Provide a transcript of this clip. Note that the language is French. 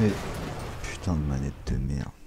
Mais putain de manette de merde.